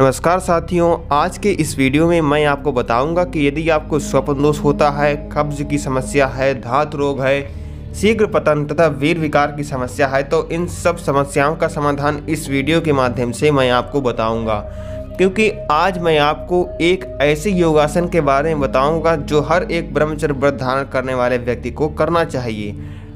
नमस्कार साथियों, आज के इस वीडियो में मैं आपको बताऊँगा कि यदि आपको स्वप्न दोष होता है, कब्ज की समस्या है, धात रोग है, शीघ्र पतन तथा वीर विकार की समस्या है तो इन सब समस्याओं का समाधान इस वीडियो के माध्यम से मैं आपको बताऊँगा। क्योंकि आज मैं आपको एक ऐसे योगासन के बारे में बताऊँगा जो हर एक ब्रह्मचर्य व्रत धारण करने वाले व्यक्ति को करना चाहिए।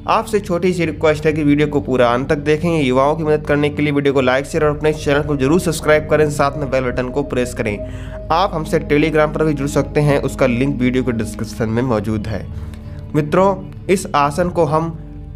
आपसे छोटी सी रिक्वेस्ट है कि वीडियो को पूरा अंत तक देखें। युवाओं की मदद करने के लिए वीडियो को लाइक शेयर और अपने चैनल को ज़रूर सब्सक्राइब करें। साथ में बेल बटन को प्रेस करें। आप हमसे टेलीग्राम पर भी जुड़ सकते हैं। उसका लिंक वीडियो के डिस्क्रिप्शन में मौजूद है। मित्रों इस आसन को हम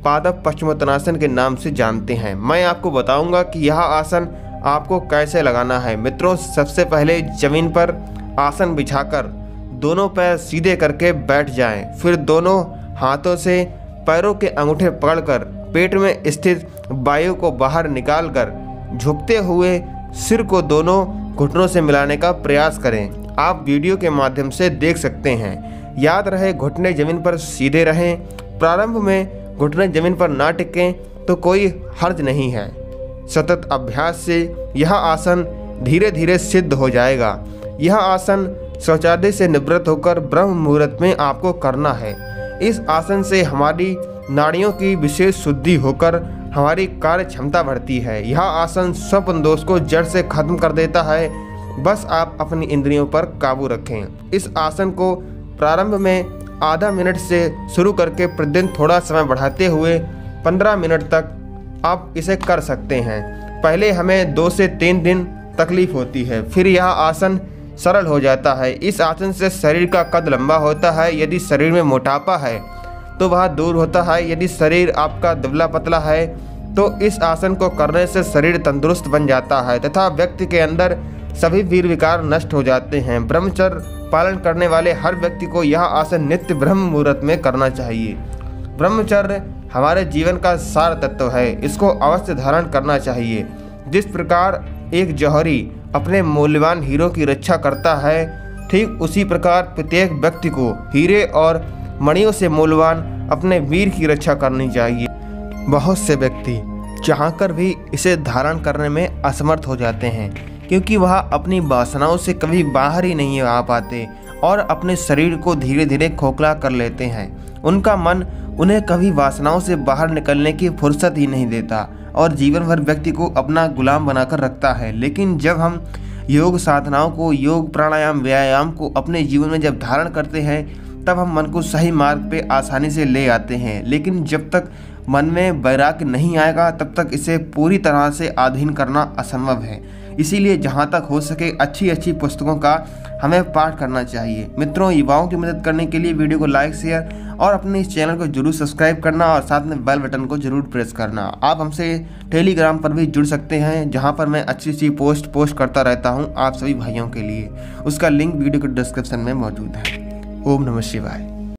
पादप पश्चिमोत्तानासन के नाम से जानते हैं। मैं आपको बताऊँगा कि यह आसन आपको कैसे लगाना है। मित्रों सबसे पहले ज़मीन पर आसन बिछाकर दोनों पैर सीधे करके बैठ जाएँ, फिर दोनों हाथों से पैरों के अंगूठे पकड़कर पेट में स्थित वायु को बाहर निकालकर झुकते हुए सिर को दोनों घुटनों से मिलाने का प्रयास करें। आप वीडियो के माध्यम से देख सकते हैं। याद रहे, घुटने ज़मीन पर सीधे रहें। प्रारंभ में घुटने ज़मीन पर ना टिकें तो कोई हर्ज नहीं है। सतत अभ्यास से यह आसन धीरे धीरे सिद्ध हो जाएगा। यह आसन शौचालय से निवृत्त होकर ब्रह्म मुहूर्त में आपको करना है। इस आसन से हमारी नाड़ियों की विशेष शुद्धि होकर हमारी कार्य क्षमता बढ़ती है। यह आसन स्वप्न दोष को जड़ से खत्म कर देता है। बस आप अपनी इंद्रियों पर काबू रखें। इस आसन को प्रारंभ में आधा मिनट से शुरू करके प्रतिदिन थोड़ा समय बढ़ाते हुए पंद्रह मिनट तक आप इसे कर सकते हैं। पहले हमें दो से तीन दिन तकलीफ़ होती है। फिर यह आसन सरल हो जाता है। इस आसन से शरीर का कद लंबा होता है, यदि शरीर में मोटापा है तो वह दूर होता है। यदि शरीर आपका दुबला पतला है तो इस आसन को करने से शरीर तंदुरुस्त बन जाता है तथा व्यक्ति के अंदर सभी वीर विकार नष्ट हो जाते हैं। ब्रह्मचर्य पालन करने वाले हर व्यक्ति को यह आसन नित्य ब्रह्म मुहूर्त में करना चाहिए। ब्रह्मचर्य हमारे जीवन का सार तत्व है, इसको अवश्य धारण करना चाहिए। जिस प्रकार एक जौहरी अपने मूल्यवान हीरो की रक्षा करता है। ठीक उसी प्रकार प्रत्येक व्यक्ति को हीरे और मणियों से मूल्यवान अपने वीर की रक्षा करनी चाहिए। बहुत से व्यक्ति चाहकर भी इसे धारण करने में असमर्थ हो जाते हैं, क्योंकि वह अपनी वासनाओं से कभी बाहर ही नहीं आ पाते और अपने शरीर को धीरे धीरे खोखला कर लेते हैं। उनका मन उन्हें कभी वासनाओं से बाहर निकलने की फुर्सत ही नहीं देता। और जीवन भर व्यक्ति को अपना गुलाम बनाकर रखता है। लेकिन जब हम योग साधनाओं को, योग प्राणायाम, व्यायाम को अपने जीवन में जब धारण करते हैं, तब हम मन को सही मार्ग पे आसानी से ले आते हैं। लेकिन जब तक मन में वैराग्य नहीं आएगा, तब तक इसे पूरी तरह से अधीन करना असंभव है। इसीलिए जहाँ तक हो सके अच्छी अच्छी पुस्तकों का हमें पाठ करना चाहिए। मित्रों, युवाओं की मदद करने के लिए वीडियो को लाइक, शेयर और अपने इस चैनल को ज़रूर सब्सक्राइब करना और साथ में बेल बटन को ज़रूर प्रेस करना। आप हमसे टेलीग्राम पर भी जुड़ सकते हैं, जहाँ पर मैं अच्छी अच्छी पोस्ट पोस्ट करता रहता हूँ आप सभी भाइयों के लिए। उसका लिंक वीडियो के डिस्क्रिप्शन में मौजूद है। ओम नमः शिवाय।